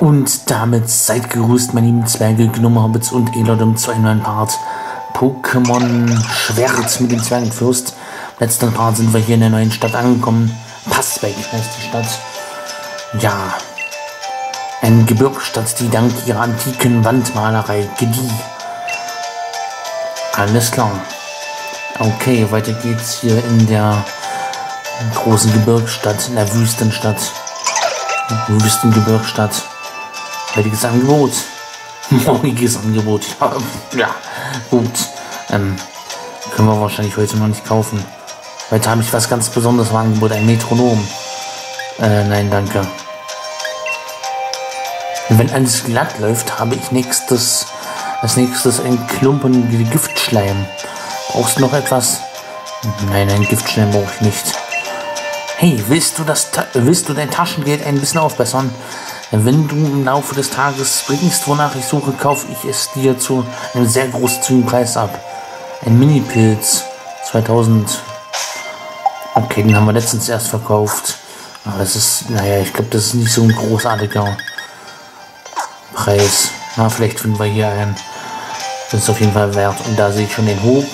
Und damit seid gegrüßt, meine lieben Zwerge, Gnome, Hobbits und Elodum zu einem neuen Part. Pokémon Schwert mit dem Zwergenfürst. Letzten Part sind wir hier in der neuen Stadt angekommen. Passbeck heißt die Stadt. Ja, eine Gebirgsstadt, die dank ihrer antiken Wandmalerei gedieh. Alles klar. Okay, weiter geht's hier in der großen Gebirgsstadt, in der Wüstenstadt. Wüstengebirgsstadt. Heutiges Angebot. Morgiges Angebot. Ja, ja gut. Ähm, können wir wahrscheinlich heute noch nicht kaufen. Heute habe ich was ganz Besonderes im Angebot, ein Metronom. Äh, nein, danke. Wenn alles glatt läuft, habe ich nächstes, als nächstes ein Klumpen Giftschleim. Brauchst du noch etwas? Nein, ein Giftschleim brauche ich nicht. Hey, willst du, das, willst du dein Taschengeld ein bisschen aufbessern? Wenn du im Laufe des Tages bringst, wonach ich suche, kaufe ich es dir zu einem sehr großzügigen Preis ab. Ein Mini-Pilz 2000. Okay, den haben wir letztens erst verkauft. Aber das ist, naja, ich glaube, das ist nicht so ein großartiger Preis. Na, vielleicht finden wir hier einen. Das ist auf jeden Fall wert. Und da sehe ich schon den Hoch.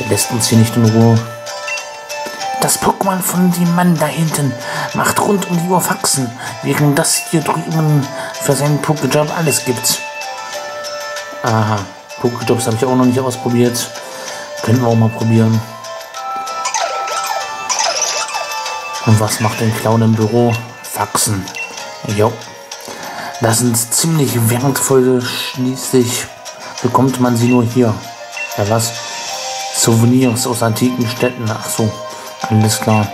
Der lässt uns hier nicht in Ruhe. Das Pokémon von dem Mann da hinten macht rund um die Uhr Faxen, während das hier drüben für seinen Pokéjob alles gibt. Aha, Pokéjobs habe ich auch noch nicht ausprobiert. Können wir auch mal probieren. Und was macht den Clown im Büro? Faxen. Jo. Das sind ziemlich wertvolle, schließlich bekommt man sie nur hier. Ja was? Souvenirs aus antiken Städten. Ach so, alles klar.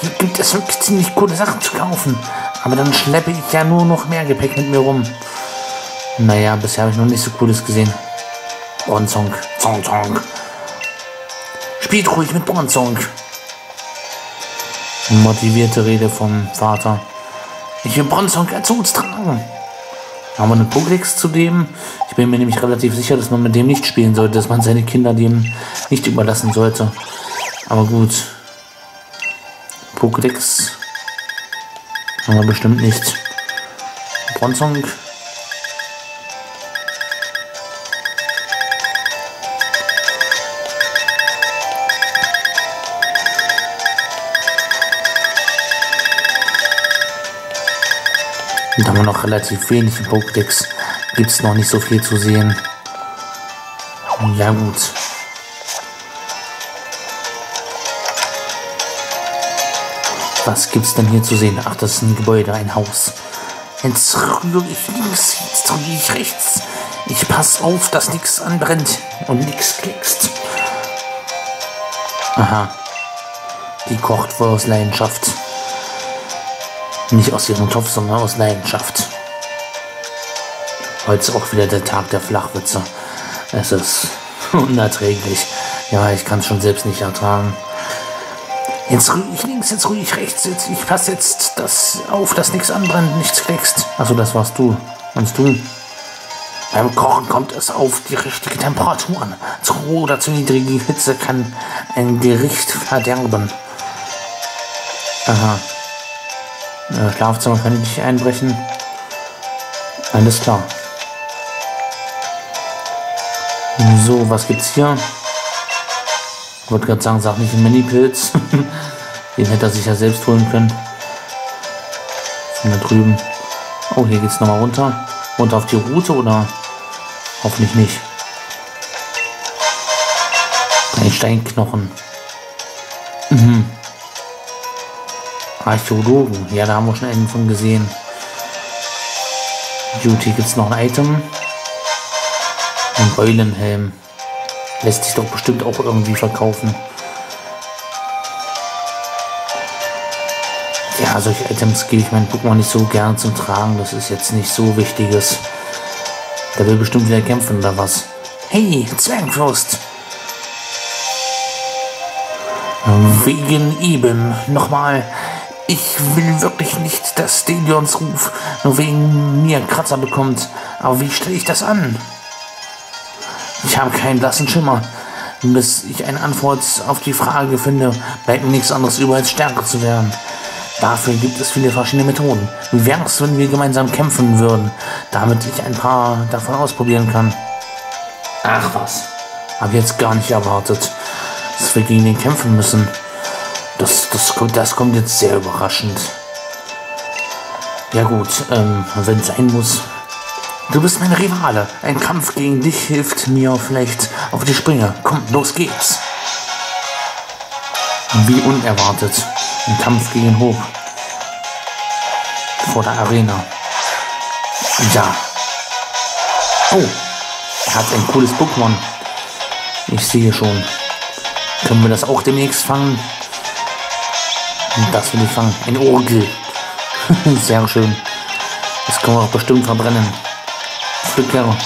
Hier gibt es wirklich ziemlich coole Sachen zu kaufen. Aber dann schleppe ich ja nur noch mehr Gepäck mit mir rum. Naja, bisher habe ich noch nicht so cooles gesehen. Bronzong, Zong Zong. Spielt ruhig mit Bronzong. Motivierte Rede vom Vater. Ich will Bronzong als uns tragen. Haben wir einen Pokédex zu dem? Ich bin mir nämlich relativ sicher, dass man mit dem nicht spielen sollte, dass man seine Kinder dem nicht überlassen sollte. Aber gut. Pokédex haben wir bestimmt nicht. Bronzong. Und haben wir noch relativ wenig im Pokédex. Gibt es noch nicht so viel zu sehen. Ja gut. Was gibt's denn hier zu sehen? Ach, das ist ein Gebäude, ein Haus. Jetzt rühre ich links, jetzt rühre ich rechts. Ich pass auf, dass nichts anbrennt und nichts klickst. Aha. Die kocht wohl aus Leidenschaft. Nicht aus ihrem Topf, sondern aus Leidenschaft. Heute ist auch wieder der Tag der Flachwitze. Es ist unerträglich. Ja, ich kann es schon selbst nicht ertragen. Jetzt ruhig links, jetzt ruhig rechts. Jetzt, ich passe jetzt das auf, dass nichts anbrennt, nichts wächst. Also das warst du. Und du? Beim Kochen kommt es auf die richtige Temperatur an. Zu hohe oder zu niedrige Hitze kann ein Gericht verderben. Aha. Äh, Schlafzimmer kann ich nicht einbrechen. Alles klar. So, was gibt's hier? Ich wollte gerade sagen, sag nicht ein Mini-Pilz. Den hätte er sich ja selbst holen können. Von da drüben. Oh, hier geht's nochmal runter. Runter auf die Route oder? Hoffentlich nicht. Ein Steinknochen. Mhm. Archäologen. Ja, da haben wir schon einen von gesehen. Gut, hier gibt es noch ein Item. Ein Eulenhelm. Lässt sich doch bestimmt auch irgendwie verkaufen. Ja, solche Items gebe ich meinen Pokémon nicht so gern zum Tragen. Das ist jetzt nicht so wichtiges. Der will bestimmt wieder kämpfen oder was. Hey, Zwergenfürst! Wegen eben. Nochmal. Ich will wirklich nicht, dass Stelions Ruf nur wegen mir Kratzer bekommt. Aber wie stelle ich das an? Ich habe keinen blassen Schimmer. Bis ich eine Antwort auf die Frage finde, bleibt mir nichts anderes über, als stärker zu werden. Dafür gibt es viele verschiedene Methoden. Wie wäre es, wenn wir gemeinsam kämpfen würden, damit ich ein paar davon ausprobieren kann? Ach was, habe jetzt gar nicht erwartet, dass wir gegen den kämpfen müssen. Das, das, das kommt jetzt sehr überraschend. Ja gut, ähm, wenn es sein muss. Du bist mein Rivale. Ein Kampf gegen dich hilft mir vielleicht auf die Sprünge. Komm, los geht's. Wie unerwartet. Ein Kampf gegen Hob. Vor der Arena. Ja. Oh, er hat ein cooles Pokémon. Ich sehe schon. Können wir das auch demnächst fangen? Das will ich fangen. Ein Orgel. Sehr schön. Das können wir auch bestimmt verbrennen. Flugkehrer.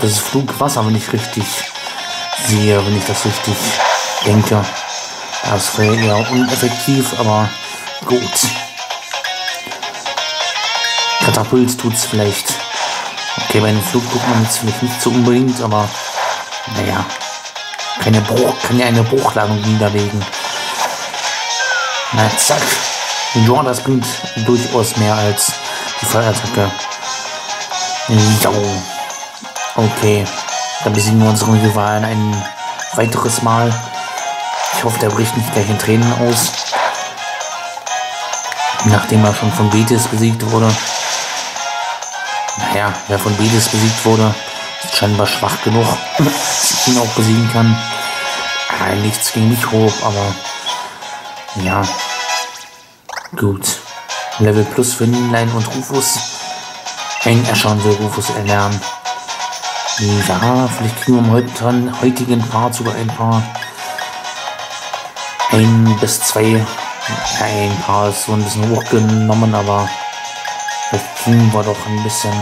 Das ist Flugwasser, wenn ich richtig sehe, wenn ich das richtig denke. Das wäre eher uneffektiv, aber gut. Katapult tut es vielleicht. Okay, bei einem Flug guckt man jetzt vielleicht nicht so unbedingt, aber naja. Keine Bruch, kann ja eine Bruchladung niederlegen. Na zack. Ja, das bringt durchaus mehr als die Feuerattacke. Jo. Okay. Dann besiegen wir unseren Rivalen ein weiteres Mal. Ich hoffe, der bricht nicht gleich in Tränen aus. Nachdem er schon von Betis besiegt wurde. Naja, wer von Betis besiegt wurde, ist scheinbar schwach genug, dass ich ihn auch besiegen kann. Ah, nichts gegen mich hoch, aber ja, Gut. Level plus für Nienlein und Rufus. Ein Erschauen will Rufus erlernen. Ja, vielleicht kriegen wir im heutigen Part sogar ein paar. Ein bis zwei. ein paar ist so ein bisschen hochgenommen, aber vielleicht kriegen wir doch ein bisschen.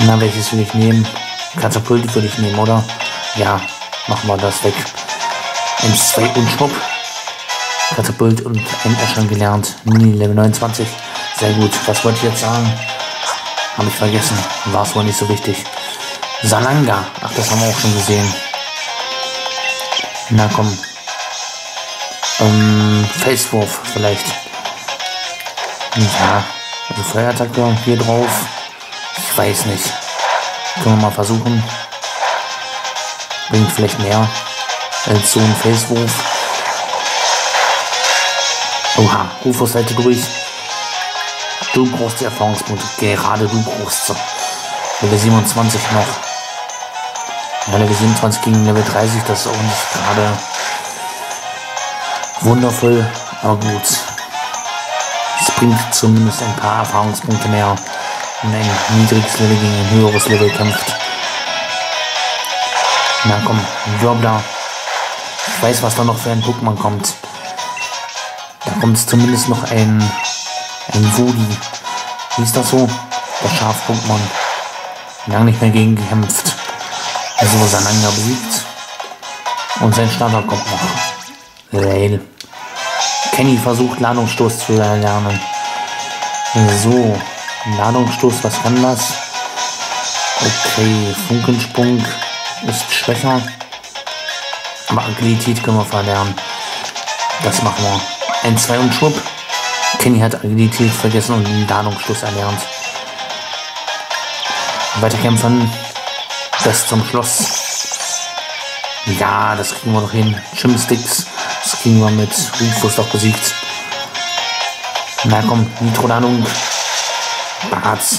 Na, welches will ich nehmen? Katapult würde ich nehmen, oder? Ja, machen wir das weg. Eins, zwei und Schwupp. Katapult und Ender schon gelernt. Mini Level 29. Sehr gut. Was wollte ich jetzt sagen? Habe ich vergessen. War es wohl nicht so wichtig. Salanga. Ach, das haben wir auch schon gesehen. Na komm. Ähm, Facewurf vielleicht. Ja. Also Feuerattacke hier drauf. Ich weiß nicht. Können wir mal versuchen. Bringt vielleicht mehr als so ein Facewurf. Rufus halte durch. Du brauchst die Erfahrungspunkte. Gerade du brauchst sie. Level 27 noch. Ja, Level 27 gegen Level 30, das ist auch nicht gerade wundervoll, aber gut. Es bringt zumindest ein paar Erfahrungspunkte mehr, wenn ein niedriges Level gegen ein höheres Level kämpft. Na komm, Jobler. Ich weiß, was da noch für ein Pokémon kommt. Da kommt zumindest noch ein, ein Wudi. Wie ist das so? Der Schaf-Pokémon. Lange nicht mehr gegen gekämpft. Also Sananga besiegt. Und sein Starter kommt noch. Rail. Kenny versucht Ladungsstoß zu erlernen. So, Ladungsstoß, was kann das? Okay, Funkensprung ist schwächer. Aber Agilität können wir verlernen. Das machen wir. Ein, zwei und schwupp. Kenny hat Agilität vergessen und den Ladungsschluss erlernt. Weiterkämpfen. Bis zum Schluss. Ja, das kriegen wir doch hin. Chimsticks. Das kriegen wir mit Rufus doch besiegt. Na komm, Nitro-Ladung. Barts.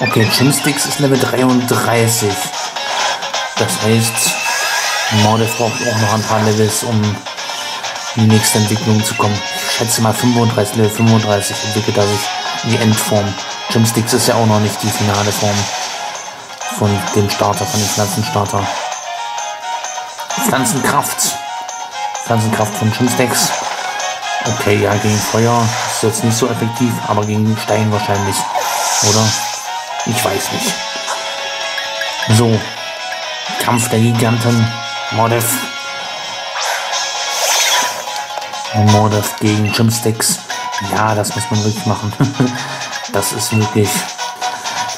Okay, Chimsticks ist Level 33. Das heißt, Mordef braucht auch noch ein paar Levels, um die nächste Entwicklung zu kommen. Ich schätze mal 35, Level 35 entwickelt er sich in die Endform. Gymsticks ist ja auch noch nicht die finale Form von dem Starter, von dem Pflanzenstarter. Pflanzenkraft. Pflanzenkraft von Gymsticks. Okay, ja, gegen Feuer ist jetzt nicht so effektiv, aber gegen Stein wahrscheinlich. Oder? Ich weiß nicht. So. Kampf der Giganten. Modef Morders gegen Gymsticks. Ja, das muss man wirklich machen. das ist wirklich.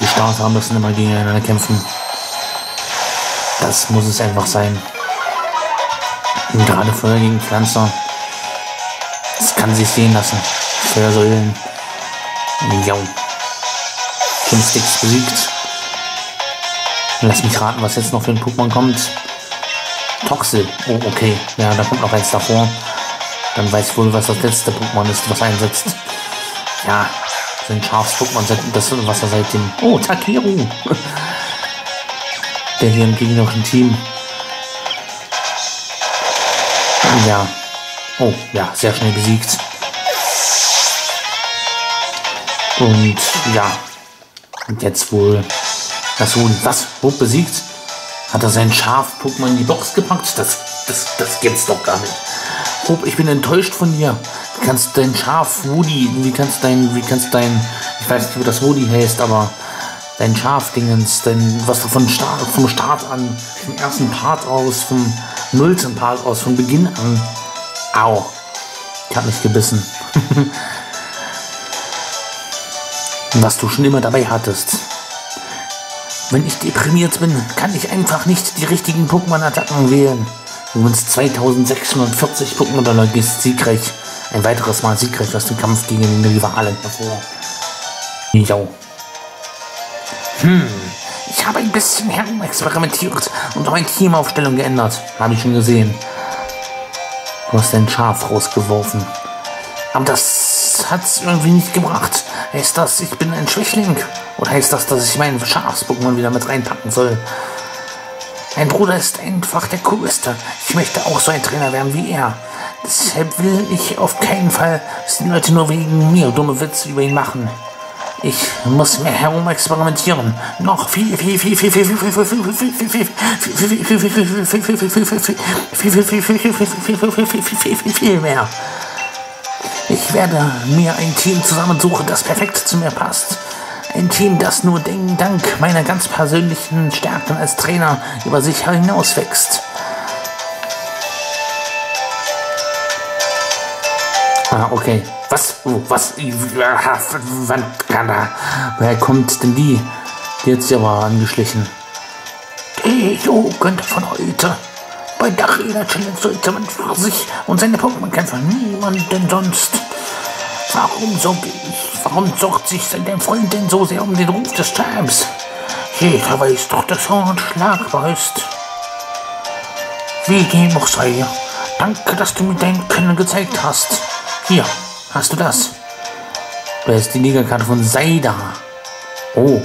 Die Starter müssen immer gegeneinander kämpfen. Das muss es einfach sein. Und gerade Feuer gegen Pflanzer kann sich sehen lassen. Feuersäulen. Jo. Fünf Sticks besiegt. Lass mich raten, was jetzt noch für ein Pokémon kommt. Toxel. Oh, okay. Ja, da kommt noch eins davor. Dann weiß ich wohl, was das letzte Pokémon ist, was einsetzt. Ja, sein Schafs-Pokémon, das was er seitdem... Oh, Takeru. Der hier im gegnerischen Team. Ja. Oh, ja, sehr schnell besiegt. Und ja. Und jetzt wohl das Huhn. Was? Wo besiegt? Hat er sein Schaf-Pokémon in die Box gepackt? Das, das, das gibt's doch gar nicht. Hob, ich bin enttäuscht von dir. Wie kannst dein Schaf Woody, wie kannst dein, wie kannst dein, ich weiß nicht, wie das Woody heißt, aber dein Schafdingens, dein, was du von Start, vom Start an, vom ersten Part aus, vom nullten Part aus, von Beginn an. Au. Ich hab mich gebissen. was du schon immer dabei hattest. Wenn ich deprimiert bin, kann ich einfach nicht die richtigen Pokémon-Attacken wählen. Übrigens 2640 Pokémon-Dollar gehst siegreich. Ein weiteres Mal siegreich aus dem Kampf gegen den Rivalen hervor. Jo. Hm, ich habe ein bisschen herumexperimentiert und meine Teamaufstellung geändert. Habe ich schon gesehen. Du hast dein Schaf rausgeworfen. Aber das hat's irgendwie nicht gebracht. Heißt das, ich bin ein Schwächling? Oder heißt das, dass ich meinen Schafs-Pokémon wieder mit reinpacken soll? Mein Bruder ist einfach der Coolste. Ich möchte auch so ein Trainer werden wie er. Deshalb will ich auf keinen Fall, dass die Leute nur wegen mir dumme Witze über ihn machen. Ich muss mehr herum experimentieren. Noch viel, viel, viel, viel, viel, viel, viel, viel, viel, viel, viel, viel mehr. Ich werde mir ein Team zusammensuchen, das perfekt zu mir passt. Ein Team, das nur dank meiner ganz persönlichen Stärken als Trainer über sich hinauswächst. Ah, okay. Was? Oh, was? Wann kann da? Woher kommt denn die? Die hat sich aber angeschlichen. Die Jugend von heute. Bei der Arena Challenge sollte man für sich und seine Pokémon-Kämpfer niemanden sonst. Warum ich? Warum sorgt sich dein Freund denn so sehr um den Ruf des Champs? Jeder weiß doch, dass er unschlagbar ist. Wie dem auch sei. Danke, dass du mir dein Können gezeigt hast. Hier, hast du das. Da ist die Liga-Karte von Seida. Oh.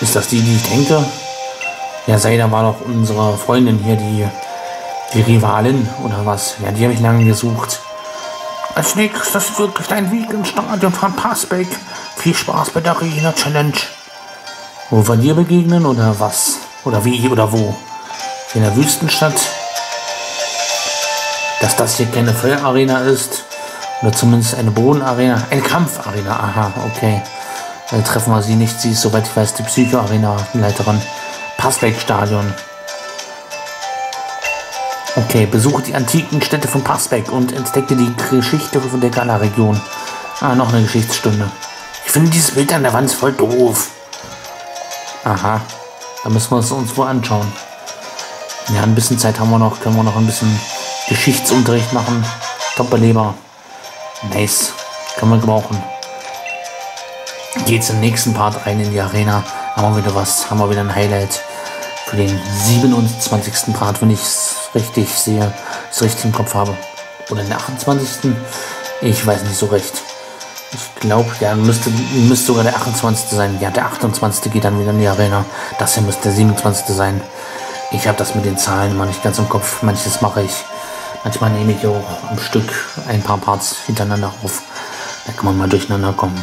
Ist das die, die ich denke? Ja, Seida war doch unsere Freundin hier, die, die Rivalin oder was? Ja, die habe ich lange gesucht. Als nächstes wirklich dein Weg ins Stadion von Passbeck. Viel Spaß bei der Arena Challenge. Wo wir dir begegnen oder was? Oder wie oder wo? In der Wüstenstadt? Dass das hier keine Feuerarena ist. Oder zumindest eine Bodenarena. Eine Kampfarena. Aha, okay. Dann treffen wir sie nicht. Sie ist, soweit ich weiß, die Psycho-Arena-Leiterin. Passbeck-Stadion. Okay, besuche die antiken Städte von Passbeck und entdecke die Geschichte von der Gala-Region. Ah, noch eine Geschichtsstunde. Ich finde dieses Bild an der Wand voll doof. Aha, da müssen wir es uns wohl anschauen. Ja, ein bisschen Zeit haben wir noch, können wir noch ein bisschen Geschichtsunterricht machen. Top-Beleber. Nice. Können wir gebrauchen. Geht's im nächsten Part rein in die Arena. Haben wir wieder was, haben wir wieder ein Highlight für den 27. Part, wenn ich es richtig sehe, es richtig im Kopf habe. Oder den 28. Ich weiß nicht so recht. Ich glaube, der müsste, müsste sogar der 28. sein. Ja, der 28. geht dann wieder in die Arena. Das hier müsste der 27. sein. Ich habe das mit den Zahlen immer nicht ganz im Kopf. Manches mache ich. Manchmal nehme ich auch am Stück ein paar Parts hintereinander auf. Da kann man mal durcheinander kommen.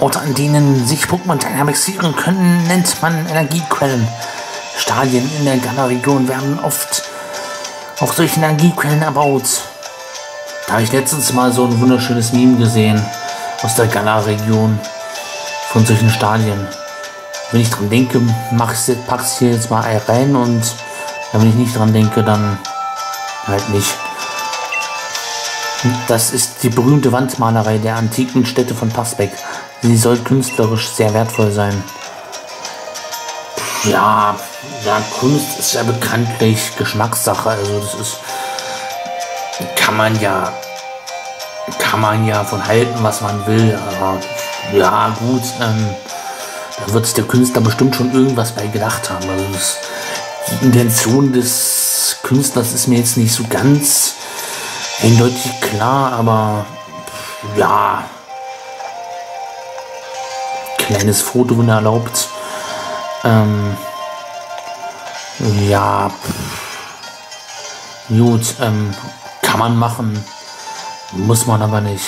Orte, an denen sich Pokémon dynamisieren können, nennt man Energiequellen. Stadien in der Gala-Region werden oft auf solchen Energiequellen erbaut. Da habe ich letztens mal so ein wunderschönes Meme gesehen aus der Gala-Region von solchen Stadien. Wenn ich dran denke, pack ich hier jetzt mal rein und wenn ich nicht dran denke, dann halt nicht. Das ist die berühmte Wandmalerei der antiken Städte von Passbeck. Sie soll künstlerisch sehr wertvoll sein. Ja, ja, Kunst ist ja bekanntlich Geschmackssache. Also das ist kann man ja, kann man ja von halten, was man will, aber ja, gut, ähm, da wird der Künstler bestimmt schon irgendwas bei gedacht haben. Also das, die Intention des Künstlers ist mir jetzt nicht so ganz eindeutig klar, aber ja, kleines Foto, wenn erlaubt. Ähm, ja, gut, ähm, kann man machen, muss man aber nicht.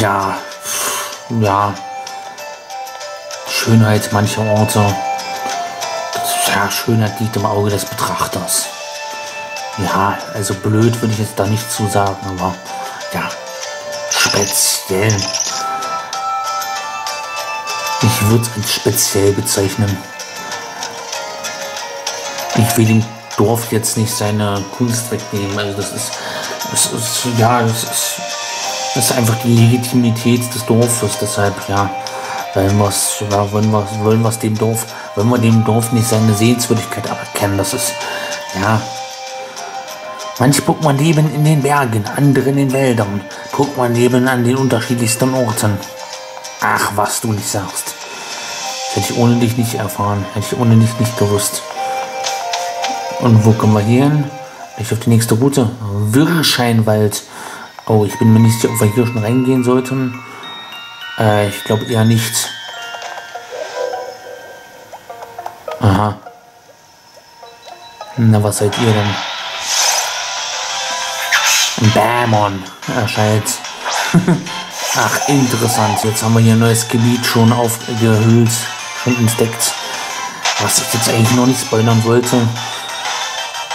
Ja, ja, Schönheit mancher Orte. Ja, Schönheit liegt im Auge des Betrachters. Ja, also blöd würde ich jetzt da nicht zu sagen, aber ja, speziell. Ich würde es als speziell bezeichnen. Ich will dem Dorf jetzt nicht seine Kunst wegnehmen. Also das ist, das ist ja, das ist, das ist einfach die Legitimität des Dorfes. Deshalb, ja, wollen wir ja, wollen wir, wollen wir dem Dorf, wollen wir dem Dorf nicht seine Sehenswürdigkeit aberkennen. Das ist, ja, Manche Pokémon leben in den Bergen, andere in den Wäldern. Pokémon leben an den unterschiedlichsten Orten. Ach, was du nicht sagst. Hätte ich ohne dich nicht erfahren. Hätte ich ohne dich nicht gewusst. Und wo kommen wir hier hin? Ich auf die nächste Route. Wirrscheinwald. Oh, ich bin mir nicht sicher, ob wir hier schon reingehen sollten. Äh, ich glaube eher nicht. Aha. Na, was seid ihr denn? Bamon erscheint. Ach, interessant. Jetzt haben wir hier ein neues Gebiet schon aufgehüllt, schon entdeckt. Was ich jetzt eigentlich noch nicht spoilern wollte.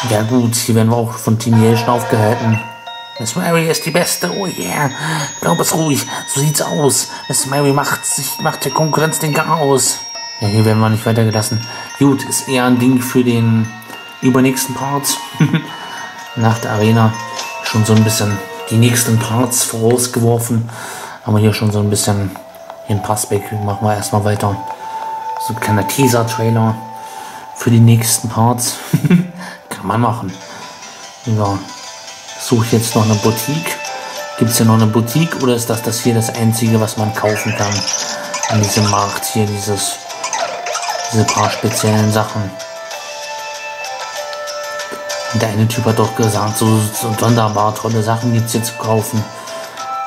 Ja gut, hier werden wir auch von Team schon aufgehalten. Miss Mary ist die Beste, oh yeah. Glaub es ruhig, so sieht's aus. Miss Mary macht, sich, macht der Konkurrenz den Chaos. Ja, hier werden wir nicht weitergelassen. Gut, ist eher ein Ding für den übernächsten Part. Nach der Arena schon so ein bisschen die nächsten Parts vorausgeworfen. Haben wir hier schon so ein bisschen den Passback. Machen wir erstmal weiter. So ein kleiner Teaser-Trailer für die nächsten Parts. Kann man machen. Ja, suche jetzt noch eine Boutique. Gibt es hier noch eine Boutique oder ist das das hier das einzige, was man kaufen kann an diesem Markt hier, dieses, diese paar speziellen Sachen? Der eine Typ hat doch gesagt, so, so sonderbar tolle Sachen gibt es hier zu kaufen.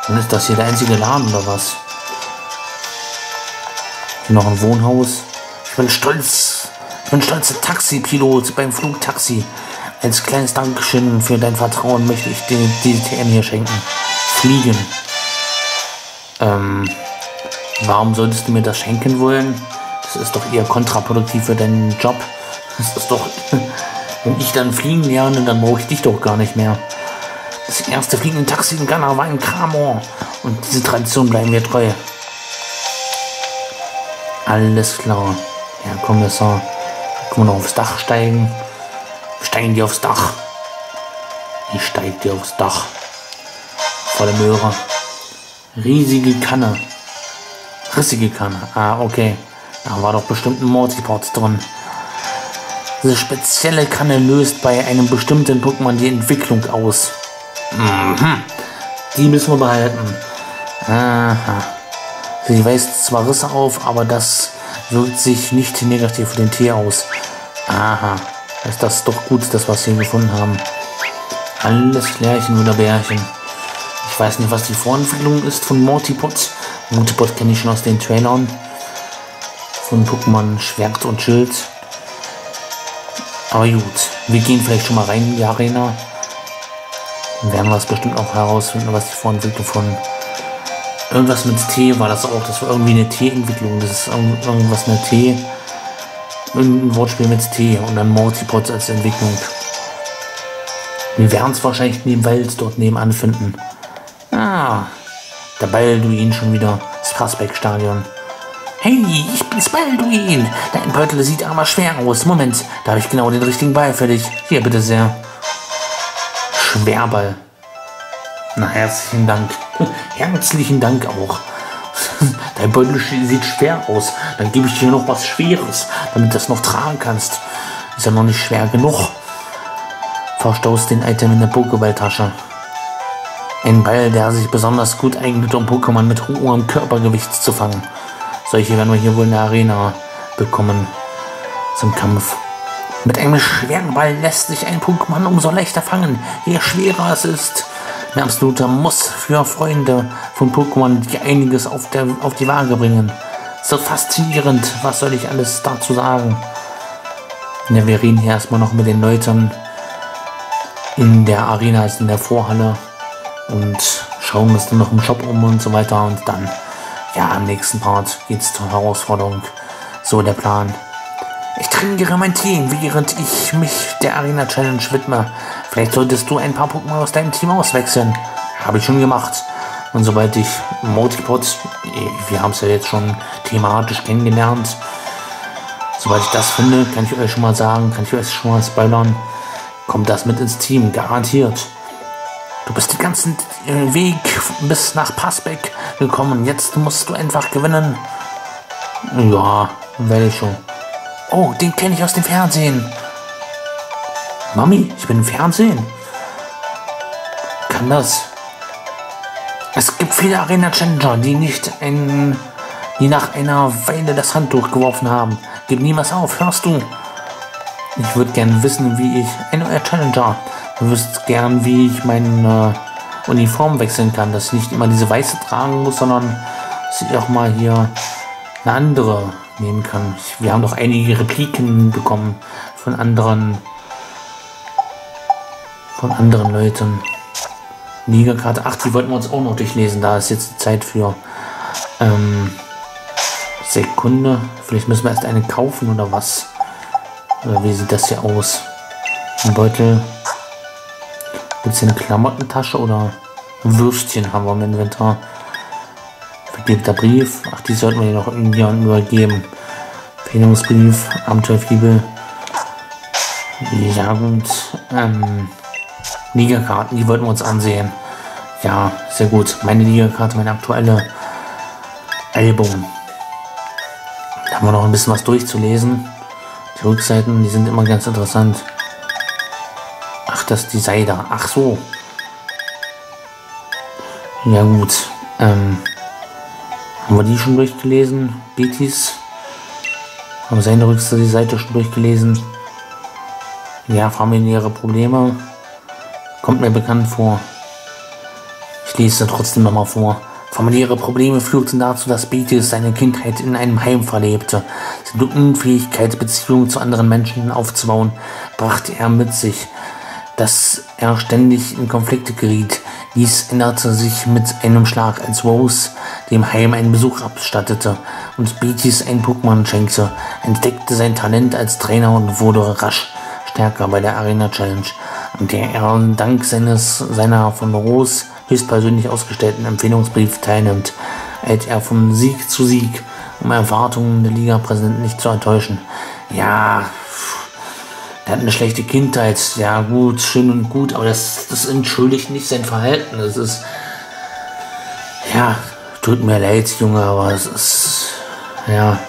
Dann ist das hier der einzige Laden oder was? Noch ein Wohnhaus. Ich bin stolz. Ich bin stolzer Taxipilot beim Flugtaxi. Als kleines Dankeschön für dein Vertrauen möchte ich dir diese TM hier schenken. Fliegen. Ähm, warum solltest du mir das schenken wollen? Das ist doch eher kontraproduktiv für deinen Job. Das ist doch Wenn ich dann fliegen lerne, dann brauche ich dich doch gar nicht mehr. Das erste fliegende Taxi in Ghana war in Kramor. Und diese Tradition bleiben wir treu. Alles klar. Ja, komm, das Können wir noch aufs Dach steigen? Steigen die aufs Dach. Ich steig dir aufs Dach. Volle Möhre. Riesige Kanne. Rissige Kanne. Ah, okay. Da war doch bestimmt ein Mortiport drin. Diese spezielle Kanne löst bei einem bestimmten Pokémon die Entwicklung aus. Mhm. Die müssen wir behalten. Aha. Sie weist zwar Risse auf, aber das wirkt sich nicht negativ für den Tee aus. Aha. Ist das doch gut, das was wir gefunden haben. Alles Klärchen oder Bärchen. Ich weiß nicht, was die Vorentwicklung ist von Mortipot. Mortipot kenne ich schon aus den Trailern. Von Pokémon Schwert und Schild. Aber gut, wir gehen vielleicht schon mal rein in die Arena. Dann werden wir es bestimmt auch herausfinden, was die Vorentwicklung von irgendwas mit T war das auch. Das war irgendwie eine T-Entwicklung. Das ist irgendwas mit T. Ein Wortspiel mit T und dann Multipods als Entwicklung. Wir werden es wahrscheinlich neben Wald dort nebenan finden. Ah, der Balduin schon wieder. Das Fassbeck-Stadion. Hey, ich bin's Balduin. Dein Beutel sieht aber schwer aus. Moment, da habe ich genau den richtigen Ball für dich. Hier, bitte sehr. Schwerball. Na, herzlichen Dank. Herzlichen Dank auch. Dein Beutel sieht schwer aus. Dann gebe ich dir noch was Schweres, damit du das noch tragen kannst. Ist ja noch nicht schwer genug. verstaust den Item in der Pokéball-Tasche. Ein Ball, der sich besonders gut eignet, um Pokémon mit hohem Körpergewicht zu fangen. Solche werden wir hier wohl in der Arena bekommen zum Kampf. Mit einem schweren Ball lässt sich ein Pokémon umso leichter fangen, je schwerer es ist. Ein absoluter Muss für Freunde von Pokémon, die einiges auf, der, auf die Waage bringen. So faszinierend, was soll ich alles dazu sagen? Ja, wir reden hier erstmal noch mit den Leuten in der Arena, also in der Vorhalle und schauen uns dann noch im Shop um und so weiter und dann, ja, im nächsten Part geht es zur Herausforderung. So der Plan. Mein Team, während ich mich der Arena Challenge widme. Vielleicht solltest du ein paar Pokémon aus deinem Team auswechseln. Habe ich schon gemacht. Und sobald ich Multipod, wir haben es ja jetzt schon thematisch kennengelernt, sobald ich das finde, kann ich euch schon mal sagen, kann ich euch schon mal spoilern, kommt das mit ins Team, garantiert. Du bist den ganzen äh, Weg bis nach Passbeck gekommen. Jetzt musst du einfach gewinnen. Ja, werde ich schon. Oh, den kenne ich aus dem Fernsehen. Mami, ich bin im Fernsehen. Kann das? Es gibt viele Arena Challenger, die nicht ein, die nach einer Weile das Handtuch geworfen haben. Gib niemals auf, hörst du? Ich würde gern wissen, wie ich ein neuer Challenger Du wüsstest gern, wie ich meine Uniform wechseln kann, dass ich nicht immer diese weiße tragen muss, sondern ich auch mal hier eine andere nehmen kann. Wir haben doch einige Repliken bekommen von anderen von anderen Leuten. Liga-Karte 8, die wollten wir uns auch noch durchlesen. Da ist jetzt Zeit für ähm, Sekunde. Vielleicht müssen wir erst eine kaufen oder was. Oder wie sieht das hier aus? Ein Beutel. Gibt es hier eine Klamottentasche oder Würstchen haben wir im Inventar? Vergebter Brief. Ach, die sollten wir hier noch irgendjemandem übergeben. Empfehlungsbrief. Ja gut. Ähm, Ligakarten, die wollten wir uns ansehen. Ja, sehr gut. Meine Ligakarte, meine aktuelle Album. Da haben wir noch ein bisschen was durchzulesen. Die Rückseiten, die sind immer ganz interessant das die sei da. Ach so. Ja gut. Ähm, haben wir die schon durchgelesen? Betis. Haben wir seine Rückseite schon durchgelesen? Ja, familiäre Probleme. Kommt mir bekannt vor. Ich lese trotzdem nochmal vor. Familiäre Probleme führten dazu, dass Betis seine Kindheit in einem Heim verlebte. Seine Unfähigkeit, Beziehungen zu anderen Menschen aufzubauen, brachte er mit sich dass er ständig in Konflikte geriet. Dies änderte sich mit einem Schlag, als Rose dem Heim einen Besuch abstattete und Beatis ein Pokémon schenkte, entdeckte sein Talent als Trainer und wurde rasch stärker bei der Arena Challenge, an der er dank seines, seiner von Rose höchstpersönlich ausgestellten Empfehlungsbrief teilnimmt, eilt er von Sieg zu Sieg, um Erwartungen der Liga-Präsidenten nicht zu enttäuschen. Ja, er hat eine schlechte Kindheit. Ja, gut, schön und gut, aber das, das entschuldigt nicht sein Verhalten. Das ist. Ja, tut mir leid, Junge, aber es ist. Ja.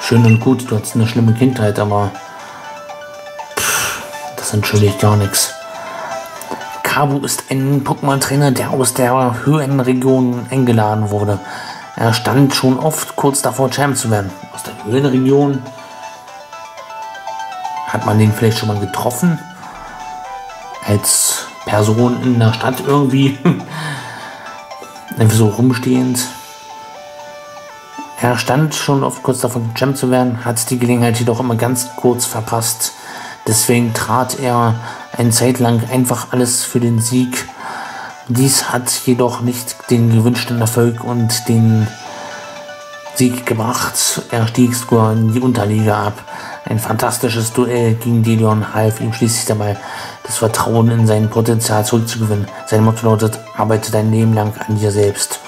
Schön und gut, du hattest eine schlimme Kindheit, aber. Pff, das entschuldigt gar nichts. Kabu ist ein Pokémon-Trainer, der aus der Höhenregion eingeladen wurde. Er stand schon oft kurz davor, Champ zu werden. Aus der Höhenregion hat man den vielleicht schon mal getroffen? Als Person in der Stadt irgendwie? Einfach so rumstehend. Er stand schon oft kurz davon, gejammt zu werden, hat die Gelegenheit jedoch immer ganz kurz verpasst. Deswegen trat er eine Zeit lang einfach alles für den Sieg. Dies hat jedoch nicht den gewünschten Erfolg und den Sieg gebracht. Er stieg sogar in die Unterliga ab. Ein fantastisches Duell gegen Delion half ihm schließlich dabei, das Vertrauen in sein Potenzial zurückzugewinnen. Sein Motto lautet, arbeite dein Leben lang an dir selbst.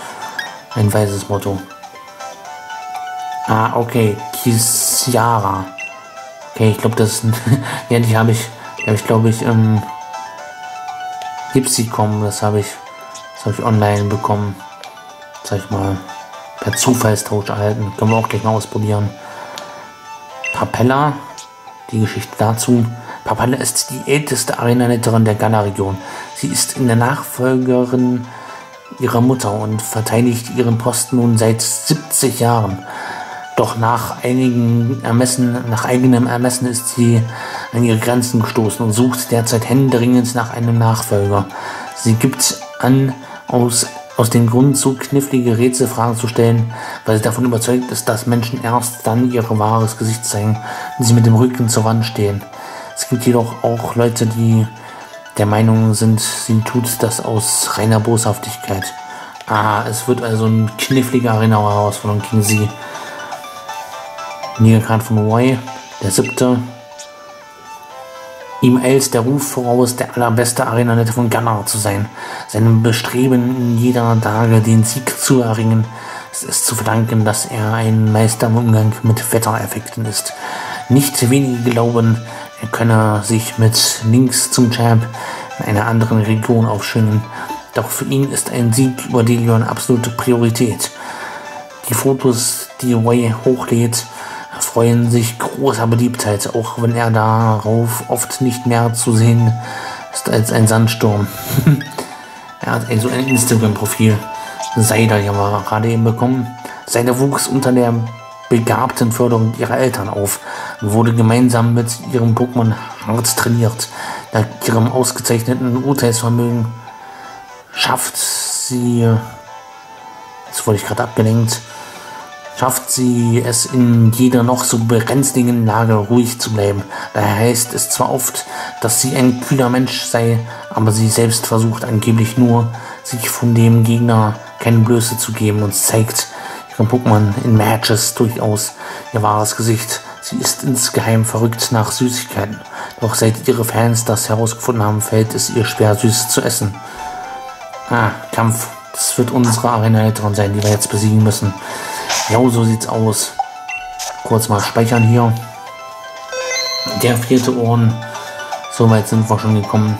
Ein weises Motto. Ah, okay. Kisiara. Okay, ich glaube, das ist ja, die habe ich, die ich, glaube ich, im Gipsy.com, das habe ich, das habe ich online bekommen. Sag ich mal, per Zufallstausch erhalten. Können wir auch gleich mal ausprobieren. Capella, die Geschichte dazu. Papale ist die älteste Arenaleiterin der Ghana-Region. Sie ist in der Nachfolgerin ihrer Mutter und verteidigt ihren Posten nun seit 70 Jahren. Doch nach einigen Ermessen, nach eigenem Ermessen ist sie an ihre Grenzen gestoßen und sucht derzeit händeringend nach einem Nachfolger. Sie gibt an, aus, aus dem Grund so knifflige Rätselfragen zu stellen, weil sie davon überzeugt ist, dass Menschen erst dann ihr wahres Gesicht zeigen, wenn sie mit dem Rücken zur Wand stehen. Es gibt jedoch auch Leute, die der Meinung sind, sie tut das aus reiner Boshaftigkeit. Ah, es wird also ein kniffliger Arena-Herausforderung gegen sie. Niederkart von Roy, der siebte. Ihm eilt der Ruf voraus, der allerbeste Arenaleiter von Ghana zu sein. Seinem Bestreben in jeder Tage den Sieg zu erringen, es ist zu verdanken, dass er ein Meister im Umgang mit Wettereffekten ist. Nicht wenige glauben, er könne sich mit Links zum Champ in einer anderen Region aufschwingen. Doch für ihn ist ein Sieg über Delion absolute Priorität. Die Fotos, die Way hochlädt, freuen sich großer Beliebtheit, auch wenn er darauf oft nicht mehr zu sehen ist als ein Sandsturm. er hat also ein Instagram-Profil, Seider ja gerade eben bekommen. Seider wuchs unter der begabten Förderung ihrer Eltern auf wurde gemeinsam mit ihrem Pokémon hart trainiert. Dank ihrem ausgezeichneten Urteilsvermögen schafft sie, jetzt wurde ich gerade abgelenkt, schafft sie es in jeder noch so brenzligen Lage ruhig zu bleiben. Daher heißt es zwar oft, dass sie ein kühler Mensch sei, aber sie selbst versucht angeblich nur, sich von dem Gegner keine Blöße zu geben und zeigt ihrem Pokémon in Matches durchaus ihr wahres Gesicht. Sie ist insgeheim verrückt nach Süßigkeiten. Doch seit ihre Fans das herausgefunden haben, fällt es ihr schwer, Süßes zu essen. Ah, Kampf. Das wird unsere Arena-Leiterin sein, die wir jetzt besiegen müssen. Ja, so sieht's aus. Kurz mal speichern hier. Der vierte Ohren. So weit sind wir schon gekommen.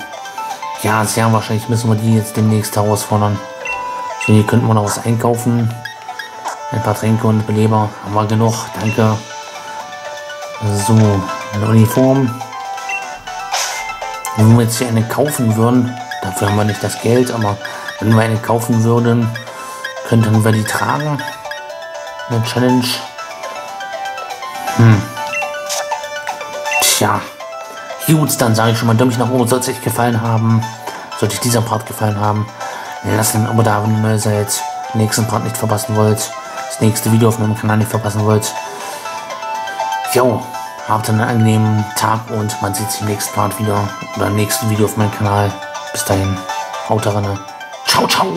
Ja, sehr wahrscheinlich müssen wir die jetzt demnächst herausfordern. So, hier könnten wir noch was einkaufen. Ein paar Tränke und Beleber. Haben wir genug. Danke. So, eine Uniform. Wenn wir jetzt hier eine kaufen würden, dafür haben wir nicht das Geld, aber wenn wir eine kaufen würden, könnten wir die tragen eine Challenge. Hm. Tja. Gut, dann sage ich schon mal Däumchen nach oben. Soll es euch gefallen haben? Sollte euch dieser Part gefallen haben? Lasst ein Abo da, wenn ihr neu seid. Den nächsten Part nicht verpassen wollt. Das nächste Video auf meinem Kanal nicht verpassen wollt. Jo, habt einen angenehmen Tag und man sieht sich im nächsten Part wieder. Oder im nächsten Video auf meinem Kanal. Bis dahin. Haut rein. Ciao, ciao.